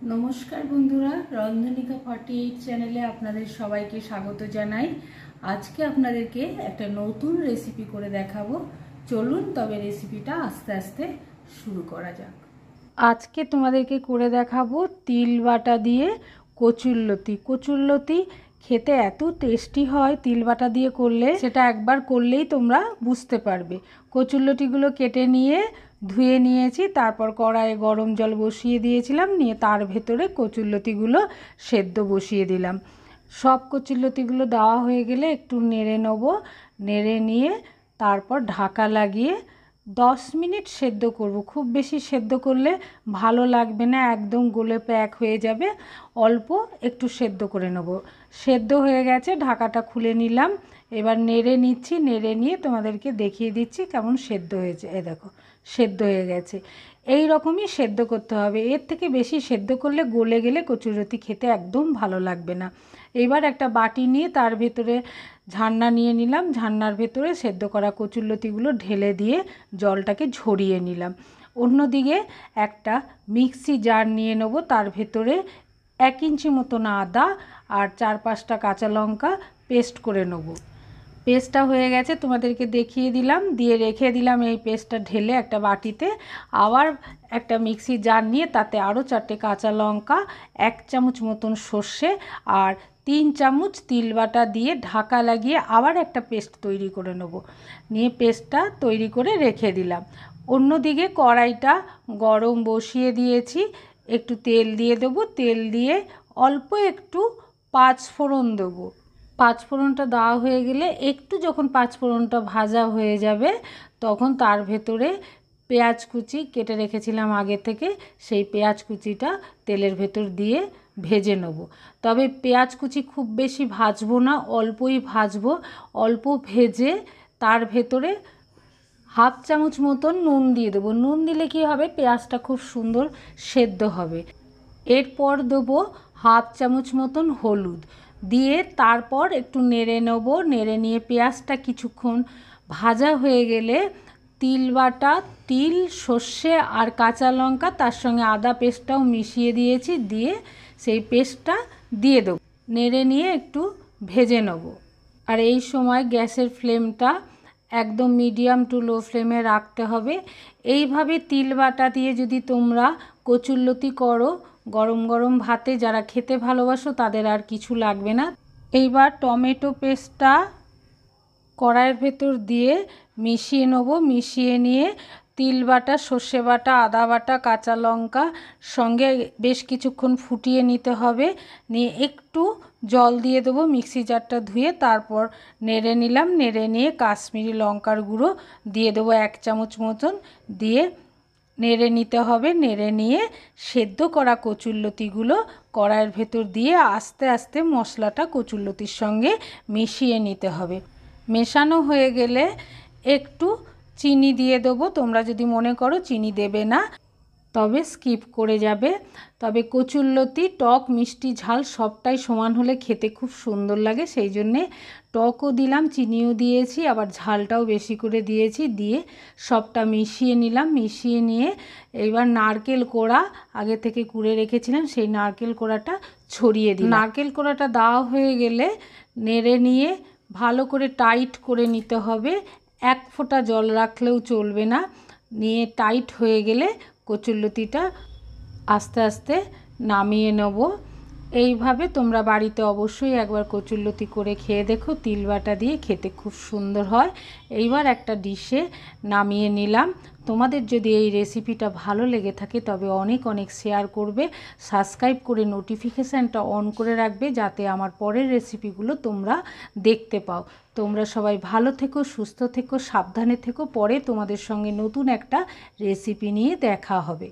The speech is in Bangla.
নমস্কার বন্ধুরা, রন্ধনিকা ফর্টি এইট চ্যানেলে আপনাদের সবাইকে স্বাগত জানাই। আজকে আপনাদেরকে একটা নতুন রেসিপি করে দেখাবো। চলুন তবে রেসিপিটা আস্তে আস্তে শুরু করা যাক। আজকে তোমাদেরকে করে দেখাবো তিল বাটা দিয়ে কচুরলতি কচুরলতি খেতে এত টেস্টি হয় তিল বাটা দিয়ে করলে, সেটা একবার করলেই তোমরা বুঝতে পারবে। কচুরলতিগুলো কেটে নিয়ে ধুয়ে নিয়েছি, তারপর কড়াইয়ে গরম জল বসিয়ে দিয়েছিলাম, নিয়ে তার ভেতরে কচুরলতিগুলো সেদ্ধ বসিয়ে দিলাম। সব কচুরলতিগুলো দেওয়া হয়ে গেলে একটু নেড়ে নেব, নেড়ে নিয়ে তারপর ঢাকা লাগিয়ে দশ মিনিট সেদ্ধ করব। খুব বেশি সেদ্ধ করলে ভালো লাগবে না, একদম গোলে প্যাক হয়ে যাবে। অল্প একটু সেদ্ধ করে নেব। সেদ্ধ হয়ে গেছে, ঢাকাটা খুলে নিলাম। এবার নেড়ে নিচ্ছি, নেড়ে নিয়ে তোমাদেরকে দেখিয়ে দিচ্ছি কেমন সেদ্ধ হয়েছে। এ দেখো সেদ্ধ হয়ে গেছে। এই রকমই সেদ্ধ করতে হবে। এর থেকে বেশি সেদ্ধ করলে গলে গেলে কচুরতি খেতে একদম ভালো লাগবে না। এবার একটা বাটি নিয়ে তার ভেতরে ঝান্না নিয়ে নিলাম। ঝান্নার ভেতরে সেদ্ধ করা কচুরলতিগুলো ঢেলে দিয়ে জলটাকে ঝরিয়ে নিলাম। অন্যদিকে একটা মিক্সি জার নিয়ে নেব। তার ভেতরে এক ইঞ্চি মতন আদা আর চার পাঁচটা কাঁচা লঙ্কা পেস্ট করে নেব। পেস্টটা হয়ে গেছে, তোমাদেরকে দেখিয়ে দিলাম, দিয়ে রেখে দিলাম এই পেস্টটা ঢেলে একটা বাটিতে। আবার একটা মিক্সি জার নিয়ে তাতে আরও চারটে কাঁচা লঙ্কা, এক চামচ মতন সর্ষে আর তিন চামচ তিল বাটা দিয়ে ঢাকা লাগিয়ে আবার একটা পেস্ট তৈরি করে নেব। নিয়ে পেস্টটা তৈরি করে রেখে দিলাম। অন্যদিকে কড়াইটা গরম বসিয়ে দিয়েছি, একটু তেল দিয়ে দেবো। তেল দিয়ে অল্প একটু পাঁচ ফোড়ন দেবো। পাঁচ ফোড়নটা দেওয়া হয়ে গেলে একটু যখন পাঁচ ফোড়নটা ভাজা হয়ে যাবে, তখন তার ভেতরে পেঁয়াজ কুচি কেটে রেখেছিলাম আগে থেকে, সেই পেঁয়াজ কুচিটা তেলের ভেতর দিয়ে ভেজে নেব। তবে পেঁয়াজ কুচি খুব বেশি ভাজবো না, অল্পই ভাজবো। অল্প ভেজে তার ভেতরে হাফ চামচ মতন নুন দিয়ে দেবো। নুন দিলে কি হবে? পেঁয়াজটা খুব সুন্দর সেদ্ধ হবে। এরপর দেবো হাফ চামচ মতন হলুদ। দিয়ে তারপর একটু নেড়ে নেব। নেড়ে নিয়ে পেঁয়াজটা কিছুক্ষণ ভাজা হয়ে গেলে তিল বাটা, তিল, সর্ষে আর কাঁচা লঙ্কা তার সঙ্গে আদা পেস্টটাও মিশিয়ে দিয়েছি দিয়ে সেই পেস্টটা দিয়ে দেবো। নেড়ে নিয়ে একটু ভেজে নেব। আর এই সময় গ্যাসের ফ্লেমটা একদম মিডিয়াম টু লো ফ্লেমে রাখতে হবে। এইভাবে তিল বাটা দিয়ে যদি তোমরা কচুরলতি করো গরম গরম ভাতে যারা খেতে ভালোবাসো, তাদের আর কিছু লাগবে না। এইবার টমেটো পেস্টটা কড়াইয়ের ভেতর দিয়ে মিশিয়ে নেব। মিশিয়ে নিয়ে তিল বাটা, সর্ষে বাটা, আদা বাটা, কাঁচা লঙ্কা সঙ্গে বেশ কিছুক্ষণ ফুটিয়ে নিতে হবে। নিয়ে একটু জল দিয়ে দেবো, মিক্সি জারটা ধুয়ে তারপর নেড়ে নিলাম। নেড়ে নিয়ে কাশ্মীরি লঙ্কার গুঁড়ো দিয়ে দেবো এক চামচ মতন। দিয়ে নেড়ে নিতে হবে, নেড়ে নিয়ে সেদ্ধ করা কচুরলতিগুলো কড়াইয়ের ভেতর দিয়ে আস্তে আস্তে মশলাটা কচুরলতির সঙ্গে মিশিয়ে নিতে হবে। মেশানো হয়ে গেলে একটু চিনি দিয়ে দেবো। তোমরা যদি মনে করো চিনি দেবে না তবে স্কিপ করে যাবে। তবে কচুরলতি, টক, মিষ্টি ঝাল সবটাই সমান হলে খেতে খুব সুন্দর লাগে। সেই জন্যে টকও দিলাম, চিনিও দিয়েছি, আবার ঝালটাও বেশি করে দিয়েছি। দিয়ে সবটা মিশিয়ে নিলাম। মিশিয়ে নিয়ে এবার নারকেল কোড়া আগে থেকে কুড়ে রেখেছিলাম, সেই নারকেল কোড়াটা ছড়িয়ে দিই নারকেল কোড়াটা দেওয়া হয়ে গেলে নেড়ে নিয়ে ভালো করে টাইট করে নিতে হবে। এক ফোঁটা জল রাখলেও চলবে না। নিয়ে টাইট হয়ে গেলে কচুরলতিটা আস্তে আস্তে নামিয়ে নেব। এইভাবে তোমরা বাড়িতে অবশ্যই একবার কচুরলতি করে খেয়ে দেখো, তিল বাটা দিয়ে খেতে খুব সুন্দর হয়। এইবার একটা ডিশে নামিয়ে নিলাম। তোমাদের যদি এই রেসিপিটা ভালো লেগে থাকে, তবে অনেক অনেক শেয়ার করবে। সাবস্ক্রাইব করে নোটিফিকেশানটা অন করে রাখবে, যাতে আমার পরের রেসিপিগুলো তোমরা দেখতে পাও। তোমরা সবাই ভালো থেকো, সুস্থ থেকো, সাবধানে থেকো। পরে তোমাদের সঙ্গে নতুন একটা রেসিপি নিয়ে দেখা হবে।